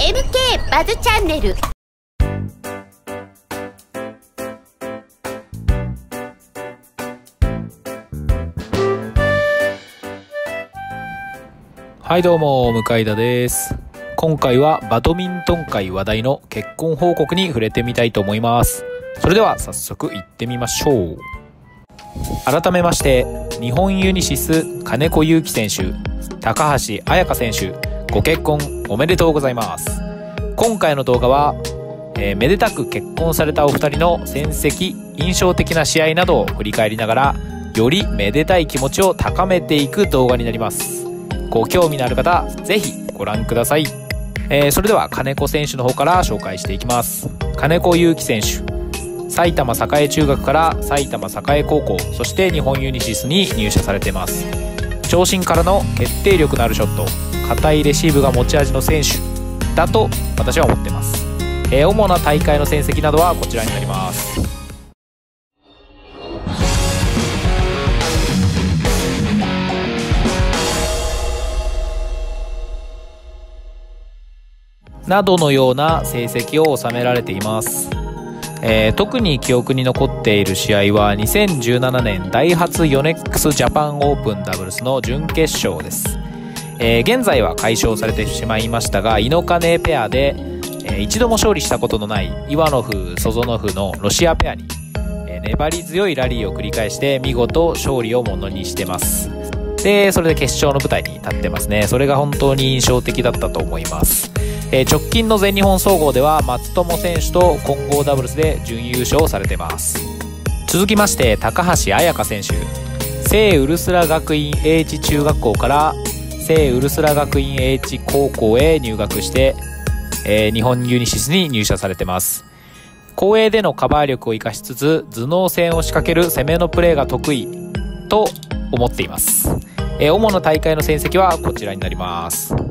MK バズチャンネル。はいどうも向田です。今回はバドミントン界話題の結婚報告に触れてみたいと思います。それでは早速行ってみましょう。改めまして日本ユニシス金子祐希選手高橋彩香選手ご結婚おめでとうございます。今回の動画は、えー、めでたく結婚されたお二人の戦績印象的な試合などを振り返りながらよりめでたい気持ちを高めていく動画になります。ご興味のある方ぜひご覧ください、えー、それでは金子選手の方から紹介していきます。金子祐希選手埼玉栄中学から埼玉栄高校そして日本ユニシスに入社されています。長身からの決定力のあるショット硬いレシーブが持ち味の選手だと私は思ってます、えー、主な大会の戦績などはこちらになります。などのような成績を収められています。えー、特に記憶に残っている試合は2017年ダイハツヨネックスジャパンオープンダブルスの準決勝です、えー、現在は解消されてしまいましたがイノカネペアで、えー、一度も勝利したことのないイワノフ・ソゾノフのロシアペアに、え粘り強いラリーを繰り返して見事勝利をものにしてます。でそれで決勝の舞台に立ってますね。それが本当に印象的だったと思います。えー、直近の全日本総合では松友選手と混合ダブルスで準優勝されてます。続きまして高橋彩香選手。聖ウルスラ学院英知中学校から聖ウルスラ学院英知高校へ入学して、えー、日本ユニシスに入社されてます。後衛でのカバー力を生かしつつ頭脳戦を仕掛ける攻めのプレーが得意と思っています、えー、主な大会の戦績はこちらになります。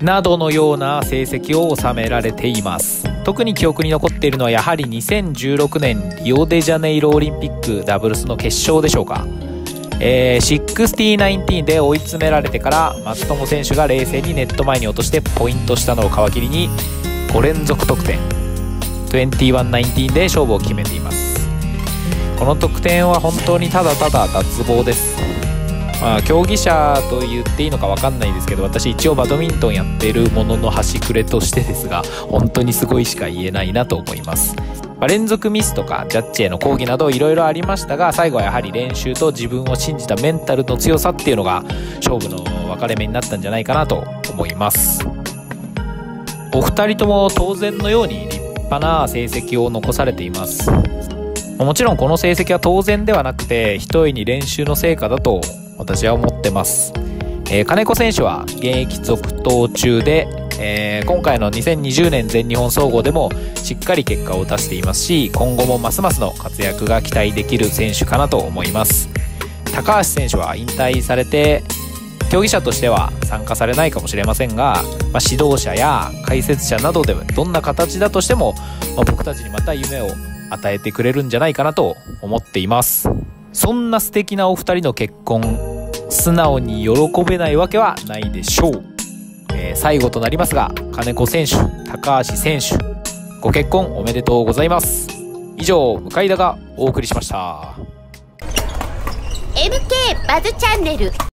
などのような成績を収められています。特に記憶に残っているのはやはり2016年リオデジャネイロオリンピックダブルスの決勝でしょうか。えー、60-19で追い詰められてから松友選手が冷静にネット前に落としてポイントしたのを皮切りに5連続得点。21-19で勝負を決めています。この得点は本当にただただ脱帽です。まあ、競技者と言っていいのか分かんないですけど私一応バドミントンやってるものの端くれとしてですが本当にすごいしか言えないなと思います、まあ、連続ミスとかジャッジへの抗議などいろいろありましたが最後はやはり練習と自分を信じたメンタルの強さっていうのが勝負の分かれ目になったんじゃないかなと思います。お二人とも当然のように立派な成績を残されています。もちろんこの成績は当然ではなくて一重に練習の成果だと私は思ってます。えー、金子選手は現役続投中で、えー、今回の2020年全日本総合でもしっかり結果を出していますし今後もますますの活躍が期待できる選手かなと思います高橋選手は引退されて競技者としては参加されないかもしれませんが、まあ、指導者や解説者などでどんな形だとしても、まあ、僕たちにまた夢を与えてくれるんじゃないかなと思っていますそんな素敵なお二人の結婚素直に喜べないわけはないでしょう、えー、最後となりますが金子選手高橋選手ご結婚おめでとうございます。以上向田がお送りしました。MK バズチャンネル。